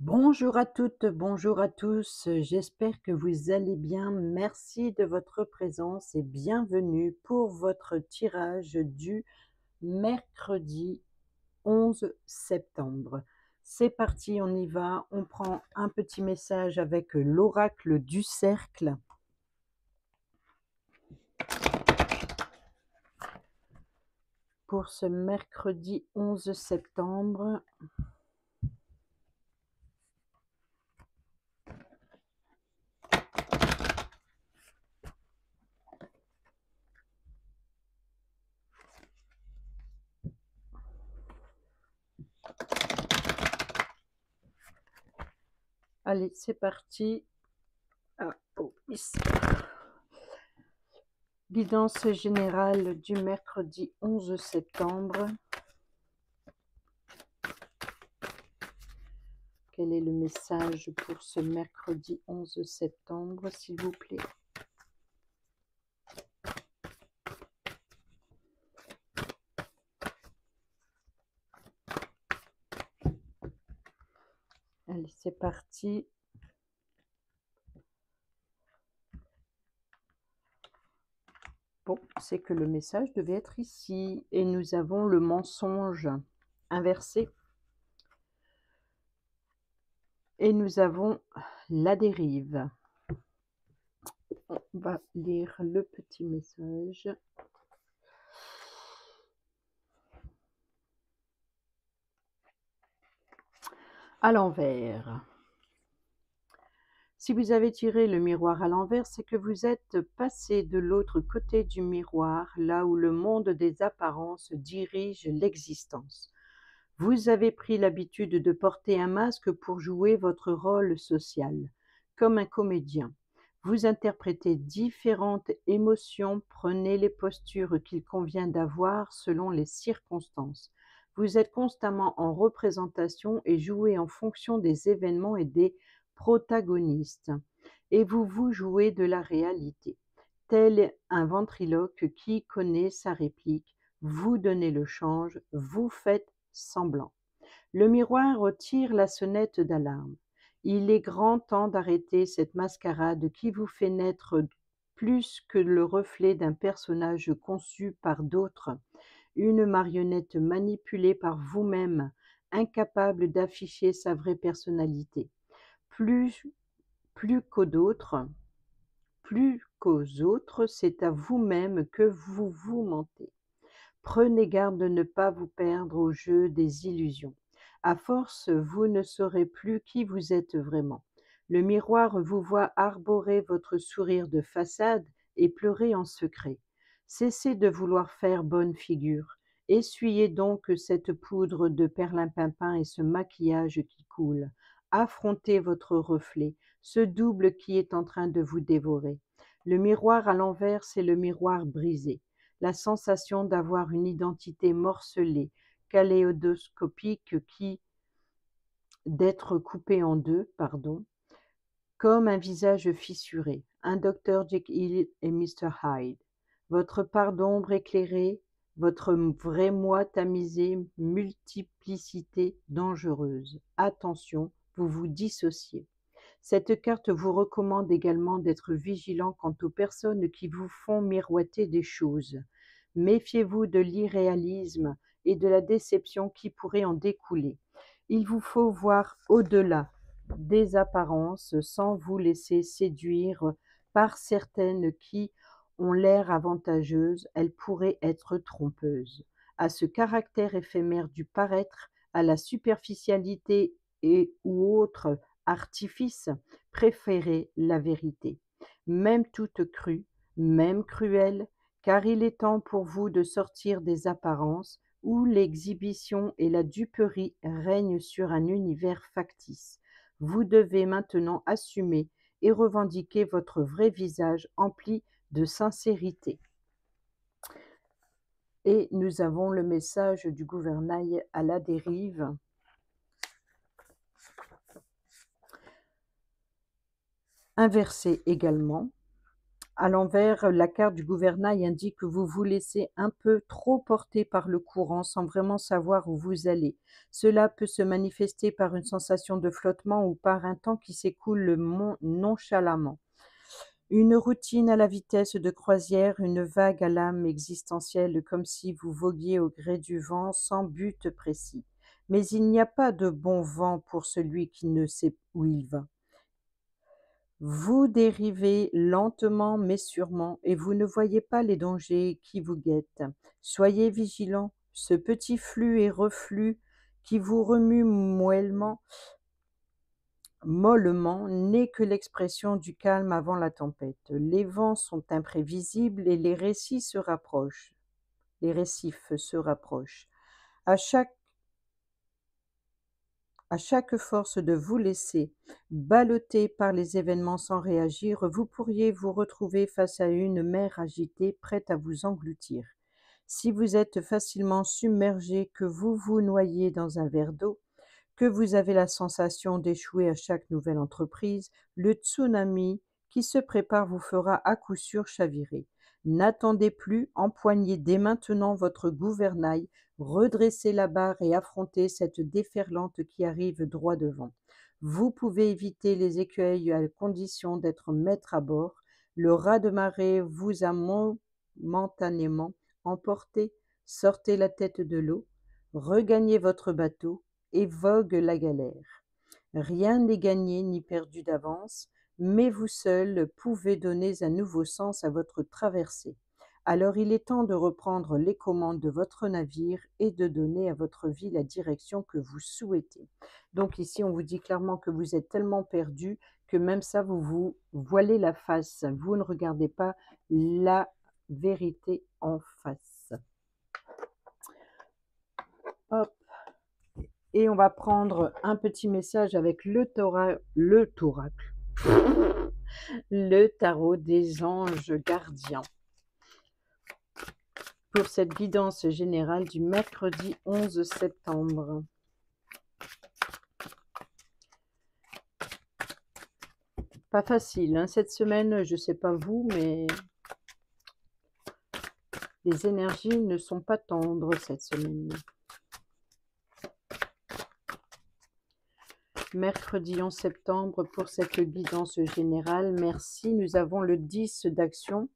Bonjour à toutes, bonjour à tous, j'espère que vous allez bien. Merci de votre présence et bienvenue pour votre tirage du mercredi 11 septembre. C'est parti, on y va. On prend un petit message avec l'oracle du cercle. Pour ce mercredi 11 septembre, Allez, c'est parti. Ah, oh, Guidance générale du mercredi 11 septembre. Quel est le message pour ce mercredi 11 septembre, s'il vous plaît Allez, c'est parti. Bon, c'est que le message devait être ici. Et nous avons le mensonge inversé. Et nous avons la dérive. On va lire le petit message. À l'envers. Si vous avez tiré le miroir à l'envers, c'est que vous êtes passé de l'autre côté du miroir, là où le monde des apparences dirige l'existence. Vous avez pris l'habitude de porter un masque pour jouer votre rôle social, comme un comédien. Vous interprétez différentes émotions, prenez les postures qu'il convient d'avoir selon les circonstances. Vous êtes constamment en représentation et jouez en fonction des événements et des protagonistes. Et vous vous jouez de la réalité. Tel un ventriloque qui connaît sa réplique, vous donnez le change, vous faites semblant. Le miroir tire la sonnette d'alarme. Il est grand temps d'arrêter cette mascarade qui vous fait naître plus que le reflet d'un personnage conçu par d'autres une marionnette manipulée par vous-même, incapable d'afficher sa vraie personnalité. Plus, qu'aux autres, plus qu'aux autres, c'est à vous-même que vous vous mentez. Prenez garde de ne pas vous perdre au jeu des illusions. À force, vous ne saurez plus qui vous êtes vraiment. Le miroir vous voit arborer votre sourire de façade et pleurer en secret. Cessez de vouloir faire bonne figure. Essuyez donc cette poudre de perlimpinpin et ce maquillage qui coule. Affrontez votre reflet, ce double qui est en train de vous dévorer. Le miroir à l'envers, c'est le miroir brisé. La sensation d'avoir une identité morcelée, kaléidoscopique qui d'être coupé en deux, pardon, comme un visage fissuré, un docteur Jekyll et Mr. Hyde. Votre part d'ombre éclairée, votre vrai moi tamisé, multiplicité dangereuse. Attention, vous vous dissociez. Cette carte vous recommande également d'être vigilant quant aux personnes qui vous font miroiter des choses. Méfiez-vous de l'irréalisme et de la déception qui pourrait en découler. Il vous faut voir au-delà des apparences sans vous laisser séduire par certaines qui ont l'air avantageuses, elles pourraient être trompeuses. À ce caractère éphémère du paraître, à la superficialité et ou autre artifice, préférez la vérité, même toute crue, même cruelle, car il est temps pour vous de sortir des apparences où l'exhibition et la duperie règnent sur un univers factice. Vous devez maintenant assumer et revendiquer votre vrai visage empli de sincérité. Et nous avons le message du gouvernail à la dérive. Inversé également. À l'envers, la carte du gouvernail indique que vous vous laissez un peu trop porter par le courant sans vraiment savoir où vous allez. Cela peut se manifester par une sensation de flottement ou par un temps qui s'écoule nonchalamment. Une routine à la vitesse de croisière, une vague à l'âme existentielle comme si vous voguiez au gré du vent sans but précis. Mais il n'y a pas de bon vent pour celui qui ne sait où il va. Vous dérivez lentement mais sûrement et vous ne voyez pas les dangers qui vous guettent. Soyez vigilants, ce petit flux et reflux qui vous remue moellement, mollement, n'est que l'expression du calme avant la tempête. Les vents sont imprévisibles et les récits se rapprochent. Les récifs se rapprochent. À chaque à chaque force de vous laisser balloter par les événements sans réagir, vous pourriez vous retrouver face à une mer agitée prête à vous engloutir. Si vous êtes facilement submergé, que vous vous noyez dans un verre d'eau, que vous avez la sensation d'échouer à chaque nouvelle entreprise, le tsunami qui se prépare vous fera à coup sûr chavirer. N'attendez plus, empoignez dès maintenant votre gouvernail, redressez la barre et affrontez cette déferlante qui arrive droit devant. Vous pouvez éviter les écueils à condition d'être maître à bord. Le raz de marée vous a momentanément emporté. Sortez la tête de l'eau, regagnez votre bateau et vogue la galère. Rien n'est gagné ni perdu d'avance mais vous seul pouvez donner un nouveau sens à votre traversée. Alors il est temps de reprendre les commandes de votre navire et de donner à votre vie la direction que vous souhaitez. Donc ici, on vous dit clairement que vous êtes tellement perdu que même ça, vous vous voilez la face. Vous ne regardez pas la vérité en face. Hop. Et on va prendre un petit message avec le, le toracle le tarot des anges gardiens. Pour cette guidance générale du mercredi 11 septembre. Pas facile, hein, cette semaine, je ne sais pas vous, mais les énergies ne sont pas tendres cette semaine. Mercredi 11 septembre pour cette guidance générale. Merci. Nous avons le 10 d'action.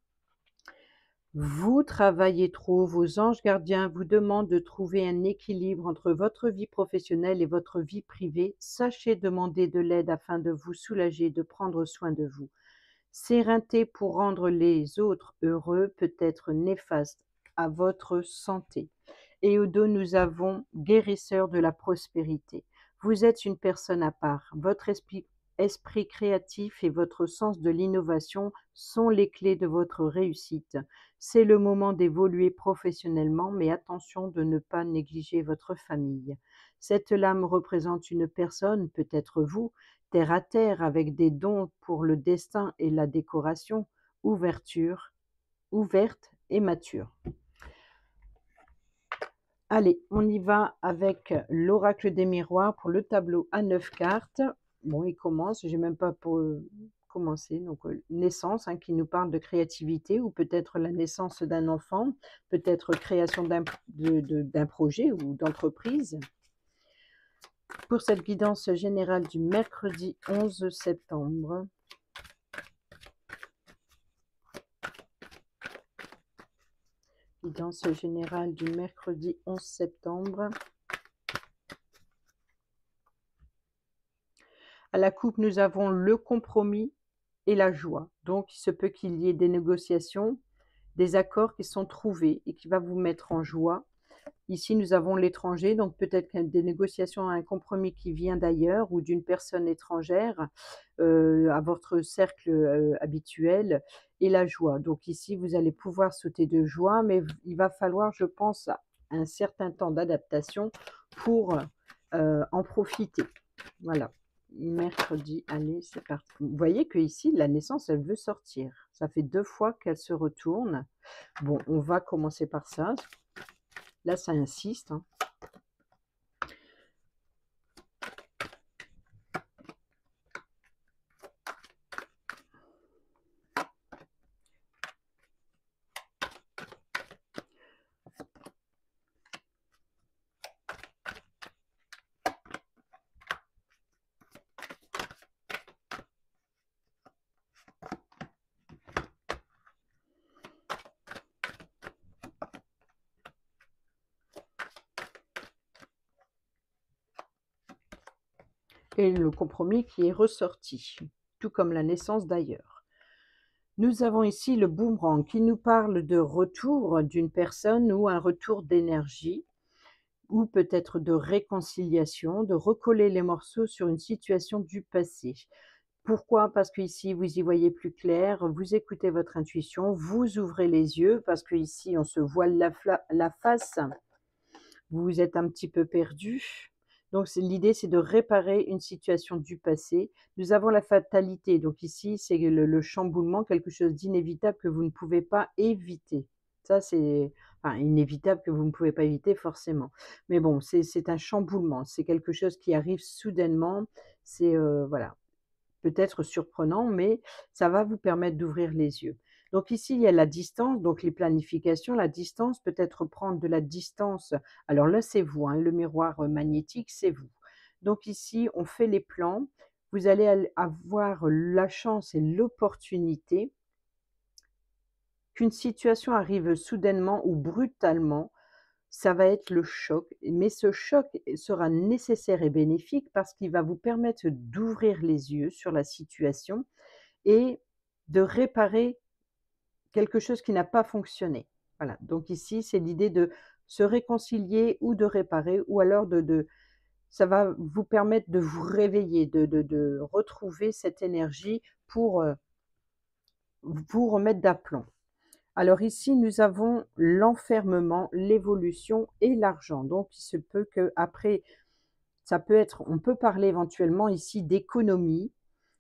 Vous travaillez trop, vos anges gardiens vous demandent de trouver un équilibre entre votre vie professionnelle et votre vie privée. Sachez demander de l'aide afin de vous soulager, de prendre soin de vous. S'éreinter pour rendre les autres heureux peut être néfaste à votre santé. Et au dos, nous avons guérisseur de la prospérité. Vous êtes une personne à part. Votre esprit, créatif et votre sens de l'innovation sont les clés de votre réussite. C'est le moment d'évoluer professionnellement, mais attention de ne pas négliger votre famille. Cette lame représente une personne, peut-être vous, terre à terre, avec des dons pour le destin et la décoration, ouverture, ouverte et mature. Allez, on y va avec l'oracle des miroirs pour le tableau à neuf cartes. Bon, il commence, j'ai même pas pour commencer. Donc, naissance, hein, qui nous parle de créativité ou peut-être la naissance d'un enfant, peut-être création d'un projet ou d'entreprise. Pour cette guidance générale du mercredi 11 septembre, générale du mercredi 11 septembre. À la coupe, nous avons le compromis et la joie. Donc, il se peut qu'il y ait des négociations, des accords qui sont trouvés et qui va vous mettre en joie. Ici, nous avons l'étranger, donc peut-être des négociations, un compromis qui vient d'ailleurs ou d'une personne étrangère euh, à votre cercle euh, habituel et la joie. Donc ici, vous allez pouvoir sauter de joie, mais il va falloir, je pense, un certain temps d'adaptation pour euh, en profiter. Voilà. Mercredi, allez, c'est parti. Vous voyez que ici, la naissance, elle veut sortir. Ça fait deux fois qu'elle se retourne. Bon, on va commencer par ça. Là, ça insiste. Hein. et le compromis qui est ressorti, tout comme la naissance d'ailleurs. Nous avons ici le boomerang qui nous parle de retour d'une personne ou un retour d'énergie ou peut-être de réconciliation, de recoller les morceaux sur une situation du passé. Pourquoi? Parce qu'ici, vous y voyez plus clair, vous écoutez votre intuition, vous ouvrez les yeux, parce qu'ici, on se voile la, la face, vous êtes un petit peu perdu. Donc l'idée, c'est de réparer une situation du passé. Nous avons la fatalité. Donc ici, c'est le, le, chamboulement, quelque chose d'inévitable que vous ne pouvez pas éviter. Ça, c'est inévitable que vous ne pouvez pas éviter forcément. Mais bon, c'est un chamboulement. C'est quelque chose qui arrive soudainement. C'est euh, voilà peut-être surprenant, mais ça va vous permettre d'ouvrir les yeux. Donc ici, il y a la distance, donc les planifications. La distance peut être prendre de la distance. Alors là, c'est vous, hein, le miroir euh, magnétique, c'est vous. Donc ici, on fait les plans. Vous allez avoir la chance et l'opportunité qu'une situation arrive soudainement ou brutalement ça va être le choc. Mais ce choc sera nécessaire et bénéfique parce qu'il va vous permettre d'ouvrir les yeux sur la situation et de réparer quelque chose qui n'a pas fonctionné. Voilà. Donc ici, c'est l'idée de se réconcilier ou de réparer, ou alors de, ça va vous permettre de vous réveiller, de, de, retrouver cette énergie pour euh, vous remettre d'aplomb. Alors ici, nous avons l'enfermement, l'évolution et l'argent. Donc, il se peut que après, ça peut être, on peut parler éventuellement ici d'économie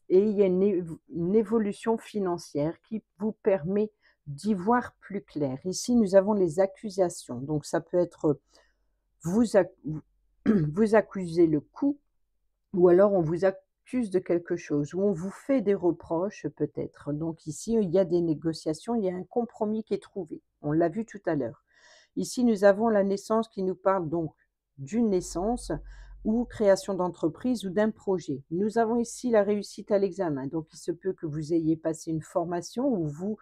et il y a une, évolution financière qui vous permet d'y voir plus clair. Ici, nous avons les accusations. Donc, ça peut être vous, vous accusez le coup ou alors on vous accuse de quelque chose, ou on vous fait des reproches peut-être. Donc ici, il y a des négociations, il y a un compromis qui est trouvé. On l'a vu tout à l'heure. Ici, nous avons la naissance qui nous parle donc d'une naissance ou création d'entreprise ou d'un projet. Nous avons ici la réussite à l'examen. Donc il se peut que vous ayez passé une formation où vous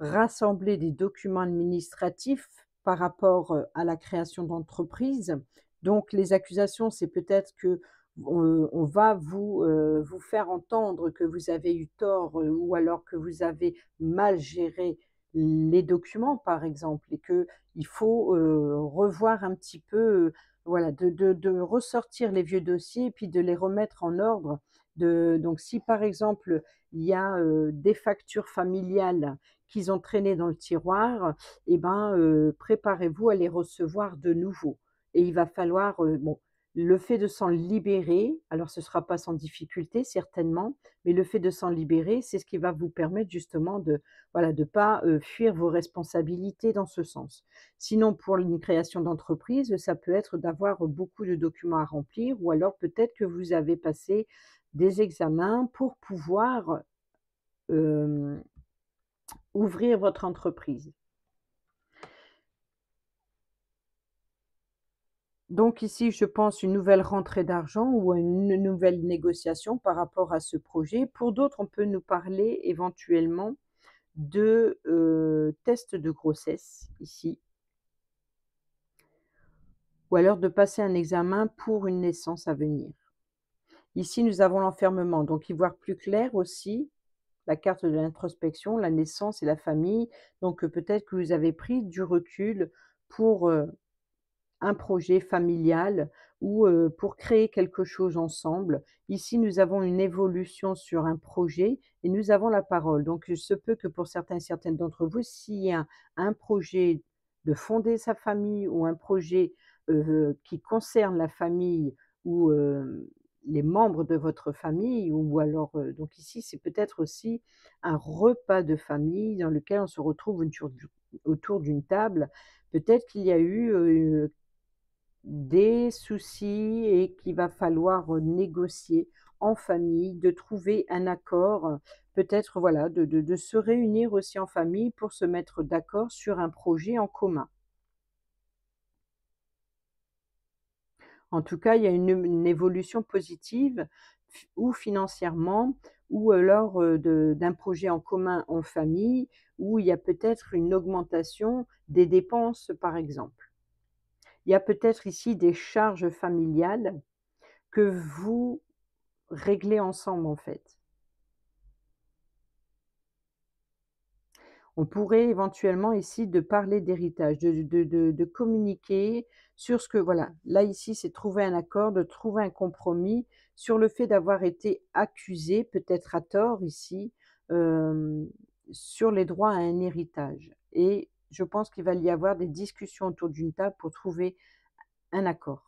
rassemblez des documents administratifs par rapport euh, à la création d'entreprise. Donc les accusations, c'est peut-être que on, va vous, euh, vous faire entendre que vous avez eu tort euh, ou alors que vous avez mal géré les documents, par exemple, et qu'il faut revoir un petit peu, voilà, de, ressortir les vieux dossiers et puis de les remettre en ordre. donc, si par exemple, il y a des factures familiales qu'ils ont traînées dans le tiroir, eh ben, préparez-vous à les recevoir de nouveau. Et il va falloir, bon, le fait de s'en libérer, alors ce ne sera pas sans difficulté certainement, mais le fait de s'en libérer, c'est ce qui va vous permettre justement de voilà de pas fuir vos responsabilités dans ce sens. Sinon, pour une création d'entreprise, ça peut être d'avoir beaucoup de documents à remplir, ou alors peut-être que vous avez passé des examens pour pouvoir ouvrir votre entreprise. Donc ici, je pense une nouvelle rentrée d'argent ou une nouvelle négociation par rapport à ce projet. Pour d'autres, on peut nous parler éventuellement de euh, tests de grossesse ici. Ou alors de passer un examen pour une naissance à venir. Ici, nous avons l'enfermement. Donc, y voir plus clair aussi, la carte de l'introspection, la naissance et la famille. Donc, peut-être que vous avez pris du recul pour euh, un projet familial ou pour créer quelque chose ensemble. Ici, nous avons une évolution sur un projet et nous avons la parole. Donc, il se peut que pour certains et certaines d'entre vous, s'il y a un projet de fonder sa famille ou un projet qui concerne la famille ou les membres de votre famille, ou alors, donc ici, c'est peut-être aussi un repas de famille dans lequel on se retrouve autour d'une table. Peut-être qu'il y a eu des soucis et qu'il va falloir négocier en famille, de trouver un accord, peut-être voilà, de, se réunir aussi en famille pour se mettre d'accord sur un projet en commun. En tout cas, il y a une, évolution positive ou financièrement, ou alors d'un projet en commun en famille, où il y a peut-être une augmentation des dépenses, par exemple. Il y a peut-être ici des charges familiales que vous régler ensemble, en fait. On pourrait éventuellement ici de parler d'héritage, de communiquer sur ce que voilà, là ici, c'est trouver un accord, de trouver un compromis sur le fait d'avoir été accusé, peut-être à tort ici, hem, sur les droits à un héritage et je pense qu'il va y avoir des discussions autour d'une table pour trouver un accord.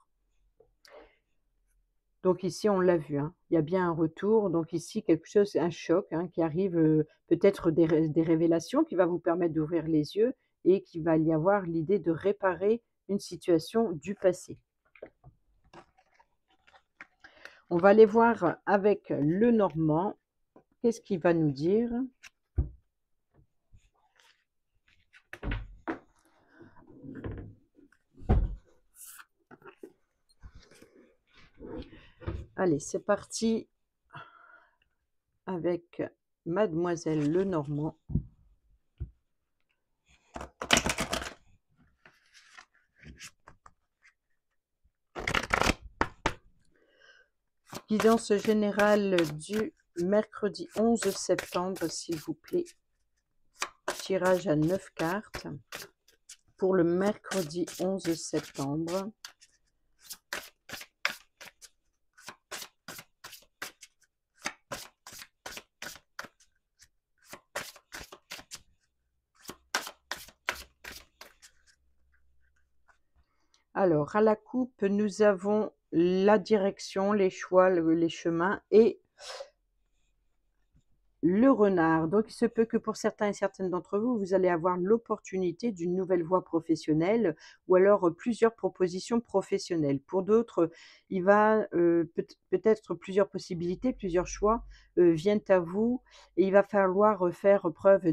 Donc ici, on l'a vu, hein, il y a bien un retour. Donc ici, quelque chose, un choc, hein, qui arrive, peut-être des des révélations qui va vous permettre d'ouvrir les yeux et qu'il va y avoir l'idée de réparer une situation du passé. On va aller voir avec le normand, qu'est-ce qu'il va nous dire? Allez, c'est parti avec mademoiselle Lenormand. Guidance générale du mercredi 11 septembre, s'il vous plaît. Tirage à 9 cartes pour le mercredi 11 septembre. Alors, à la coupe, nous avons la direction, les choix, le les chemins et le renard. Donc il se peut que pour certains et certaines d'entre vous, vous allez avoir l'opportunité d'une nouvelle voie professionnelle ou alors, heu, plusieurs propositions professionnelles. Pour d'autres, il va, peut peut-être plusieurs possibilités, plusieurs choix, heu, viennent à vous et il va falloir, faire preuve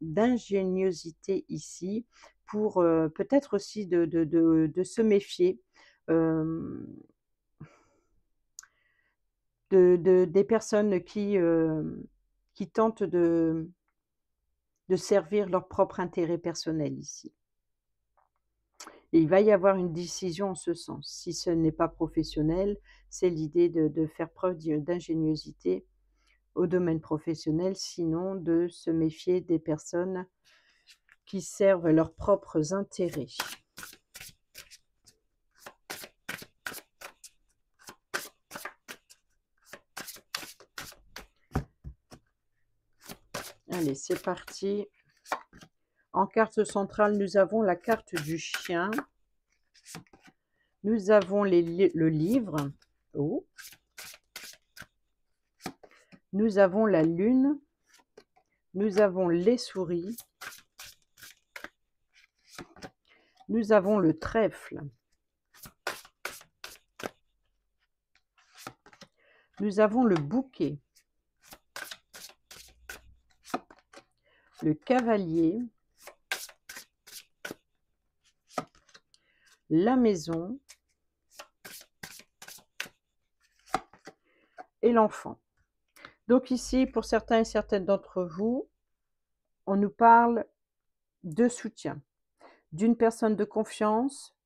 d'ingéniosité ici pour, peut-être aussi de se méfier, des personnes qui, qui tentent de servir leur propre intérêt personnel ici. Il va y avoir une décision en ce sens. Si ce n'est pas professionnel, c'est l'idée de faire preuve d'ingéniosité au domaine professionnel, sinon de se méfier des personnes qui servent leurs propres intérêts. Allez, c'est parti. En carte centrale, nous avons la carte du chien. Nous avons le livre. Oh! Nous avons la lune. Nous avons les souris. Nous avons le trèfle. Nous avons le bouquet. Le cavalier. La maison. Et l'enfant. Donc ici, pour certains et certaines d'entre vous, on nous parle de soutien, d'une personne de confiance,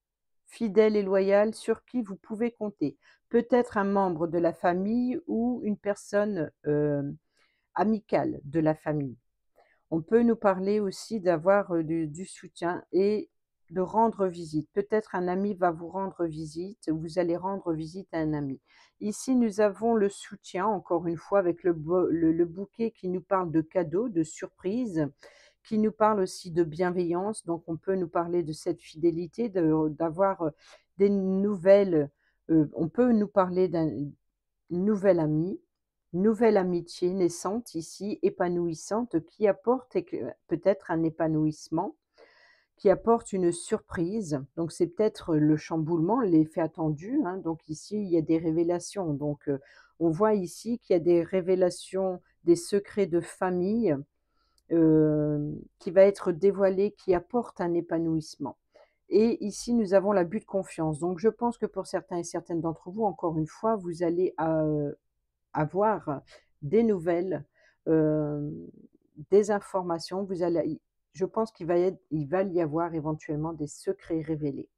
fidèle et loyale, sur qui vous pouvez compter. Peut-être un membre de la famille ou une personne, heu, amicale de la famille. On peut nous parler aussi d'avoir, heu, du soutien et de rendre visite. Peut-être un ami va vous rendre visite, vous allez rendre visite à un ami. Ici, nous avons le soutien, encore une fois, avec le le bouquet qui nous parle de cadeaux, de surprises, qui nous parle aussi de bienveillance. Donc on peut nous parler de cette fidélité, de d'avoir, heu, des nouvelles, heu, on peut nous parler d'un nouvel ami, nouvelle amitié naissante ici, épanouissante, qui apporte peut-être un épanouissement, qui apporte une surprise. Donc c'est peut-être le chamboulement, l'effet attendu, hein. Donc ici, il y a des révélations. Donc, on voit ici qu'il y a des révélations, des secrets de famille, hem, qui va être dévoilé, qui apporte un épanouissement. Et ici, nous avons l'abus de confiance. Donc je pense que pour certains et certaines d'entre vous, encore une fois, vous allez, heu, avoir des nouvelles, hem, des informations. Je pense qu'il va y avoir éventuellement des secrets révélés.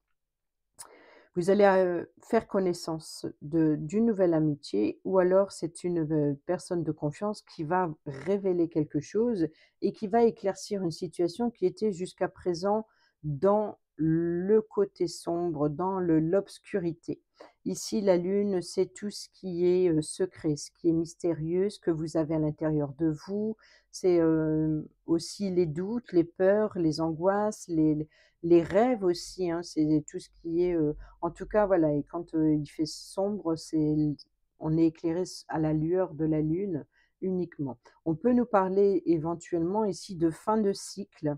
Vous allez, faire connaissance d'une nouvelle amitié ou alors c'est une, personne de confiance qui va révéler quelque chose et qui va éclaircir une situation qui était jusqu'à présent dans le côté sombre, dans l'obscurité. Ici, la lune, c'est tout ce qui est, secret, ce qui est mystérieux, ce que vous avez à l'intérieur de vous. C'est, aussi les doutes, les peurs, les angoisses, les les rêves aussi, hein, c'est tout ce qui est, en tout cas, voilà et quand, il fait sombre, c'est on est éclairé à la lueur de la lune uniquement. On peut nous parler éventuellement ici de fin de cycle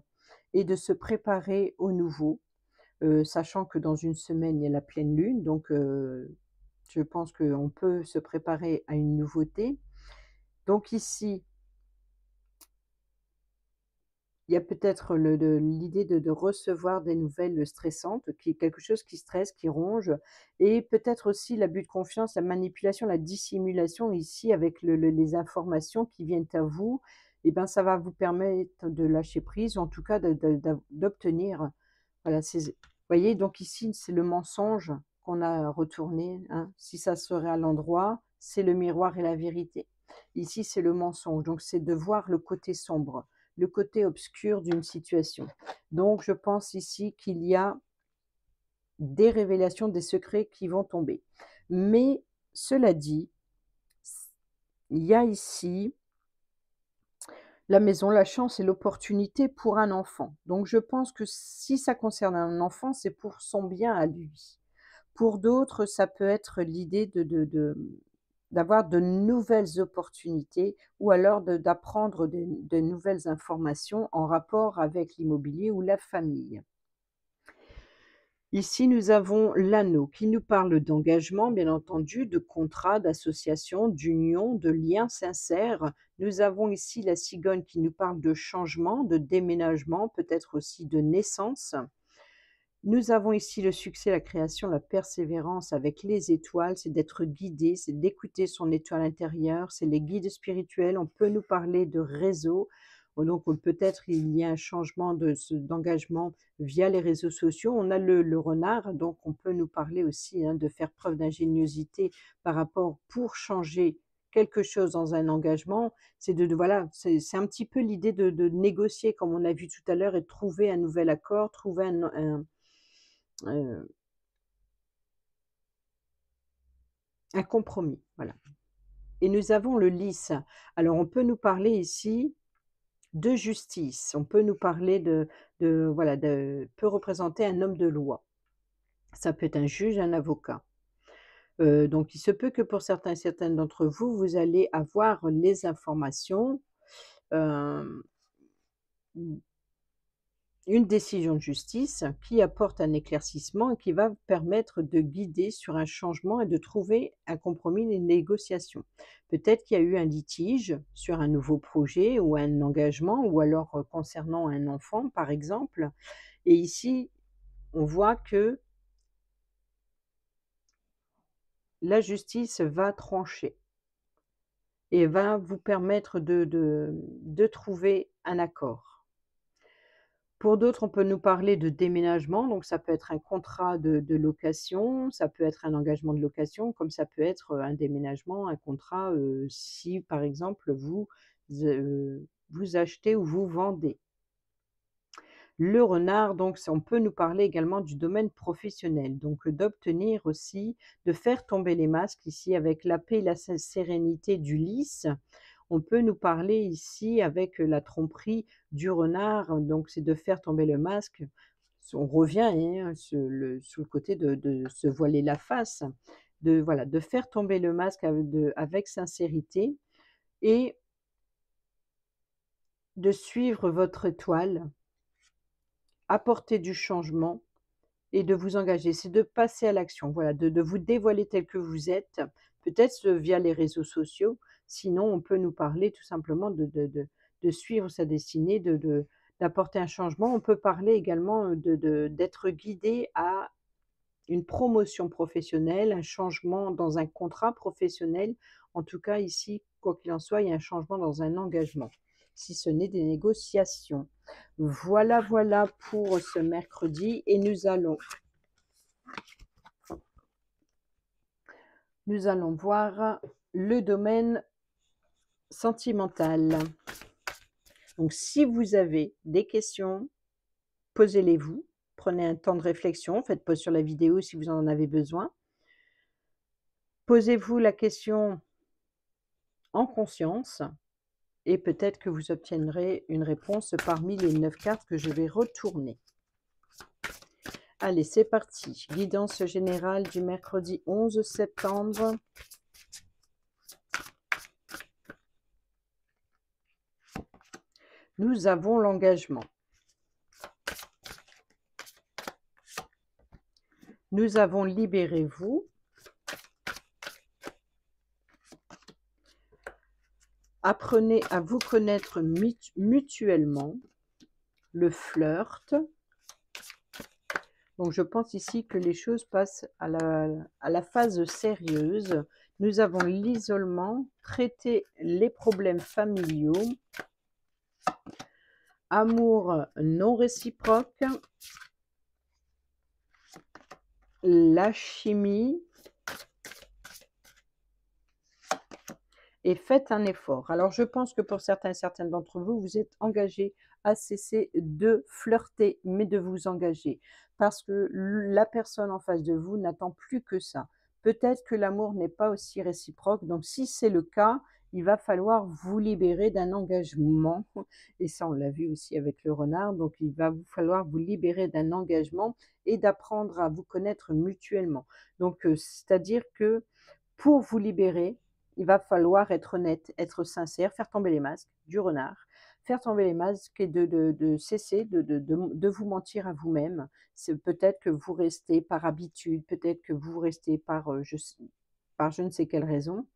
et de se préparer au nouveau, sachant que dans une semaine, il y a la pleine lune, donc je pense qu'on peut se préparer à une nouveauté. Donc ici il y a peut-être l'idée de, recevoir des nouvelles stressantes, qui est quelque chose qui stresse, qui ronge, et peut-être aussi l'abus de confiance, la manipulation, la dissimulation ici avec les informations qui viennent à vous, et eh ben ça va vous permettre de lâcher prise, ou en tout cas d'obtenir, voilà, vous voyez, donc ici c'est le mensonge qu'on a retourné, hein. si ça serait à l'endroit, c'est le miroir et la vérité. Ici c'est le mensonge, donc c'est de voir le côté sombre le côté obscur d'une situation. Donc, je pense ici qu'il y a des révélations, des secrets qui vont tomber. Mais cela dit, il y a ici la maison, la chance et l'opportunité pour un enfant. Donc je pense que si ça concerne un enfant, c'est pour son bien à lui. Pour d'autres, ça peut être l'idée de, de, d'avoir de nouvelles opportunités ou alors d'apprendre de, nouvelles informations en rapport avec l'immobilier ou la famille. Ici, nous avons l'anneau qui nous parle d'engagement, bien entendu, de contrat, d'association, d'union, de liens sincères. Nous avons ici la cigogne qui nous parle de changement, de déménagement, peut-être aussi de naissance. Nous avons ici le succès, la création, la persévérance avec les étoiles, c'est d'être guidé, c'est d'écouter son étoile intérieure, c'est les guides spirituels. On peut nous parler de réseau. Donc peut-être il y a un changement d'engagement via les réseaux sociaux. On a le, renard, donc on peut nous parler aussi hein, de faire preuve d'ingéniosité par rapport pour changer quelque chose dans un engagement, c'est de, voilà, c'est un petit peu l'idée de, négocier, comme on a vu tout à l'heure, et trouver un nouvel accord, trouver un compromis, voilà. Et nous avons le lys. Alors on peut nous parler ici de justice. On peut nous parler de, voilà, de, peut représenter un homme de loi. Ça peut être un juge, un avocat. donc il se peut que pour certains et certaines d'entre vous, vous allez avoir les informations une décision de justice qui apporte un éclaircissement et qui va permettre de guider sur un changement et de trouver un compromis, une négociation. Peut-être qu'il y a eu un litige sur un nouveau projet ou un engagement ou alors euh, concernant un enfant par exemple. Et ici, on voit que la justice va trancher et va vous permettre de trouver un accord. Pour d'autres, on peut nous parler de déménagement, donc ça peut être un contrat de, location, ça peut être un engagement de location, comme ça peut être un déménagement, un contrat si par exemple vous, vous achetez ou vous vendez. Le renard, donc on peut nous parler également du domaine professionnel, donc d'obtenir aussi, de faire tomber les masques ici avec la paix et la sérénité du lys, on peut nous parler ici avec la tromperie du renard, donc c'est de faire tomber le masque. On revient hein, sur, le, côté de, se voiler la face, de, voilà, de faire tomber le masque avec, sincérité et de suivre votre étoile, apporter du changement et de vous engager. C'est de passer à l'action, voilà, de, vous dévoiler tel que vous êtes, peut-être via les réseaux sociaux, Sinon, on peut nous parler tout simplement de, de, suivre sa destinée, de, d'apporter un changement. On peut parler également de, d'être guidé à une promotion professionnelle, un changement dans un contrat professionnel. En tout cas, ici, quoi qu'il en soit, il y a un changement dans un engagement, si ce n'est des négociations. Voilà, voilà pour ce mercredi. Et nous allons Nous allons voir le domaine sentimental. Donc si vous avez des questions, posez-les-vous. Prenez un temps de réflexion, faites pause sur la vidéo si vous en avez besoin. Posez-vous la question en conscience et peut-être que vous obtiendrez une réponse parmi les neuf cartes que je vais retourner. Allez, c'est parti. Guidance générale du mercredi 11 septembre. Nous avons l'engagement. Nous avons libérez-vous. Apprenez à vous connaître mutuellement. Le flirt. Donc je pense ici que les choses passent à la, phase sérieuse. Nous avons l'isolement, traiter les problèmes familiaux, amour non réciproque, la chimie, et faites un effort. Alors, je pense que pour certains et certaines d'entre vous, vous êtes engagés à cesser de flirter, mais de vous engager. Parce que la personne en face de vous n'attend plus que ça. Peut-être que l'amour n'est pas aussi réciproque. Donc, si c'est le cas, il va falloir vous libérer d'un engagement. Et ça, on l'a vu aussi avec le renard. Donc, il va vous falloir vous libérer d'un engagement et d'apprendre à vous connaître mutuellement. Donc, euh, c'est-à-dire que pour vous libérer, il va falloir être honnête, être sincère, faire tomber les masques du renard, faire tomber les masques et de, cesser de, vous mentir à vous-même. C'est peut-être que vous restez par habitude, peut-être que vous restez par, euh, je, par je ne sais quelle raison,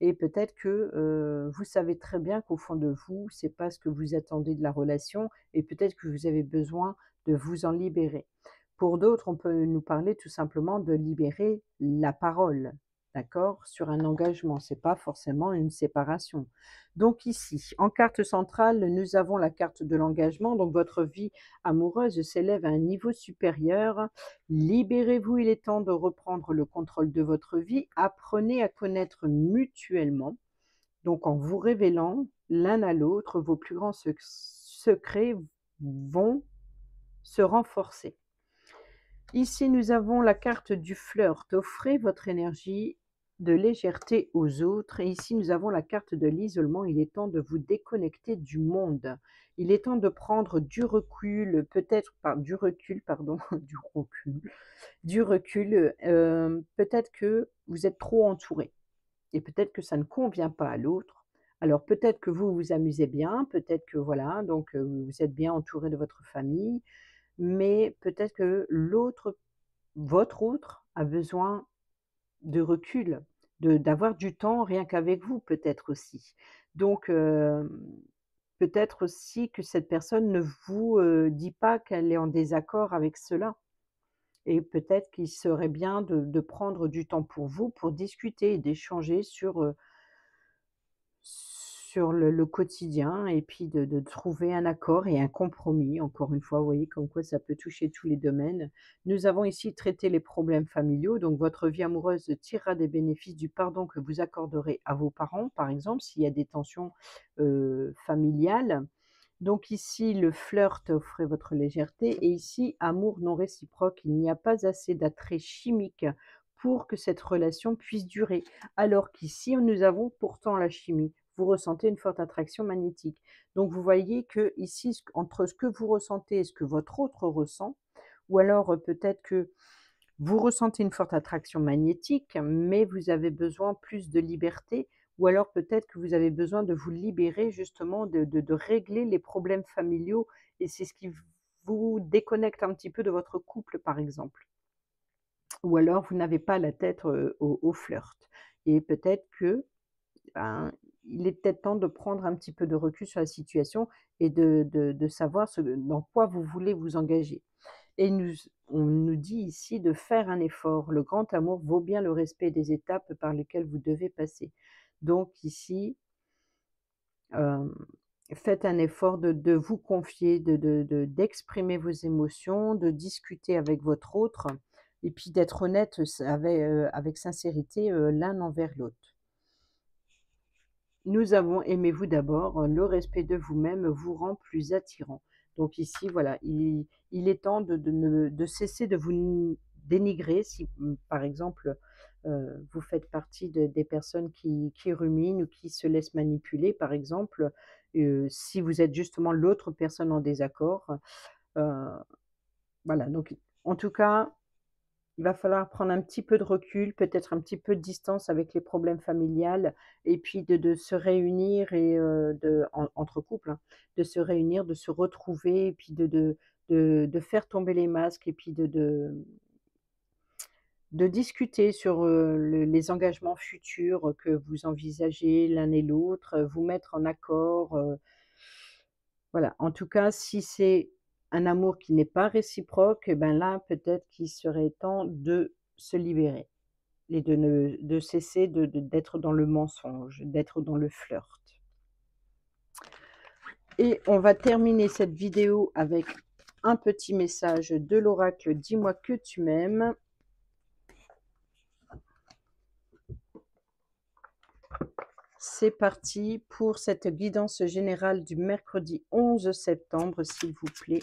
et peut-être que vous savez très bien qu'au fond de vous, c'est pas ce que vous attendez de la relation, et peut-être que vous avez besoin de vous en libérer. Pour d'autres, on peut nous parler tout simplement de libérer la parole, d'accord, sur un engagement. C'est pas forcément une séparation. Donc ici, en carte centrale, nous avons la carte de l'engagement. Donc votre vie amoureuse s'élève à un niveau supérieur. Libérez-vous, il est temps de reprendre le contrôle de votre vie. Apprenez à connaître mutuellement. Donc en vous révélant l'un à l'autre, vos plus grands secrets vont se renforcer. Ici, nous avons la carte du flirt. Offrez votre énergie de légèreté aux autres. Et ici, nous avons la carte de l'isolement. Il est temps de vous déconnecter du monde. Il est temps de prendre du recul, peut-être par du recul, pardon, du recul, du recul. Euh, peut-être que vous êtes trop entouré et peut-être que ça ne convient pas à l'autre. Alors peut-être que vous vous amusez bien, peut-être que voilà, donc euh, vous êtes bien entouré de votre famille, mais peut-être que l'autre, votre autre, a besoin de recul, de d'avoir du temps rien qu'avec vous peut-être aussi. Donc peut-être aussi que cette personne ne vous dit pas qu'elle est en désaccord avec cela. Et peut-être qu'il serait bien de, de, prendre du temps pour vous, pour discuter et d'échanger sur, sur le, quotidien et puis de, trouver un accord et un compromis. Encore une fois, vous voyez comme quoi ça peut toucher tous les domaines. Nous avons ici traité les problèmes familiaux. Donc votre vie amoureuse tirera des bénéfices du pardon que vous accorderez à vos parents, par exemple, s'il y a des tensions euh, familiales. Donc ici, le flirt offrait votre légèreté et ici, amour non réciproque. Il n'y a pas assez d'attrait chimique pour que cette relation puisse durer. Alors qu'ici, nous avons pourtant la chimie vous ressentez une forte attraction magnétique. Donc vous voyez que ici, entre ce que vous ressentez et ce que votre autre ressent, ou alors euh, peut-être que vous ressentez une forte attraction magnétique, mais vous avez besoin plus de liberté, ou alors peut-être que vous avez besoin de vous libérer justement, de, régler les problèmes familiaux, et c'est ce qui vous déconnecte un petit peu de votre couple, par exemple. Ou alors vous n'avez pas la tête euh, au, au flirt. Et peut-être que ben, il est peut-être temps de prendre un petit peu de recul sur la situation et de, savoir dans quoi vous voulez vous engager. Et nous, on nous dit ici de faire un effort. Le grand amour vaut bien le respect des étapes par lesquelles vous devez passer. Donc ici, euh, faites un effort de, vous confier, d'exprimer de, vos émotions, de discuter avec votre autre, et puis d'être honnête avec, avec sincérité l'un envers l'autre. Nous avons aimez-vous d'abord, le respect de vous-même vous rend plus attirant. Donc ici, voilà, il, est temps de, de, cesser de vous dénigrer si, mmh, par exemple, vous faites partie des personnes qui, qui, ruminent ou qui se laissent manipuler, par exemple, si vous êtes justement l'autre personne en désaccord. voilà, donc en tout cas, il va falloir prendre un petit peu de recul, peut-être un petit peu de distance avec les problèmes familiales, et puis de, se réunir et de, entre couples, hein, de se réunir, de se retrouver, et puis de, de, de faire tomber les masques, et puis de, de, discuter sur les engagements futurs que vous envisagez l'un et l'autre, vous mettre en accord. voilà, en tout cas, si c'est un amour qui n'est pas réciproque, ben là, peut-être qu'il serait temps de se libérer et de cesser d'être dans le mensonge, d'être dans le flirt. Et on va terminer cette vidéo avec un petit message de l'oracle Dis-moi que tu m'aimes. C'est parti pour cette guidance générale du mercredi 11 septembre, s'il vous plaît.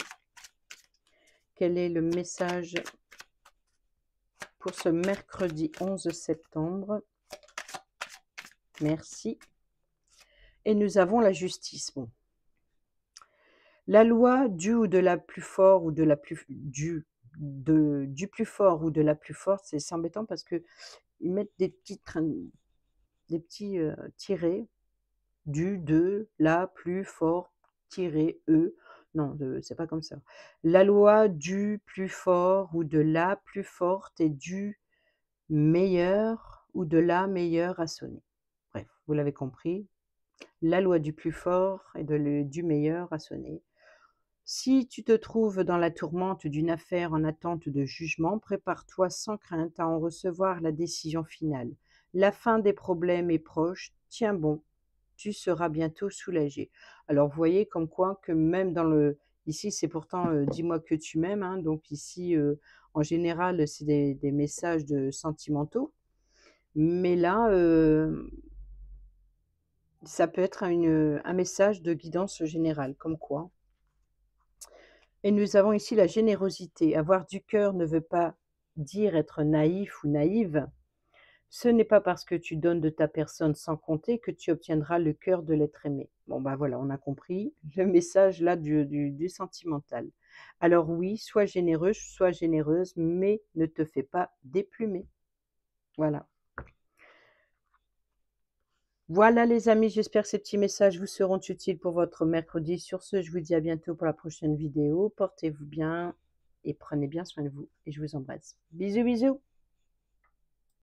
Quel est le message pour ce mercredi 11 septembre? Merci. Et nous avons la justice. La loi du ou de la plus fort ou de la plus du plus fort ou de la plus forte, c'est embêtant parce que ils mettent des petits des petits tirés du, de, la, plus, fort, tiré, e. Non, c'est pas comme ça. La loi du plus fort ou de la plus forte et du meilleur ou de la meilleure à sonner. Bref, vous l'avez compris. La loi du plus fort et de du meilleur à sonner. Si tu te trouves dans la tourmente d'une affaire en attente de jugement, prépare-toi sans crainte à en recevoir la décision finale. La fin des problèmes est proche, tiens bon, tu seras bientôt soulagé. Alors voyez comme quoi que même dans le... Ici c'est pourtant dis-moi que tu m'aimes, hein, donc ici en général c'est des, messages de sentimentaux. Mais là, ça peut être un message de guidance générale, comme quoi. Et nous avons ici la générosité. Avoir du cœur ne veut pas dire être naïf ou naïve. Ce n'est pas parce que tu donnes de ta personne sans compter que tu obtiendras le cœur de l'être aimé. Bon, ben voilà, on a compris le message là du, sentimental. Alors oui, sois généreuse, sois généreuse, mais ne te fais pas déplumer. Voilà. Voilà les amis, j'espère que ces petits messages vous seront utiles pour votre mercredi. Sur ce, je vous dis à bientôt pour la prochaine vidéo. Portez-vous bien et prenez bien soin de vous. Et je vous embrasse. Bisous, bisous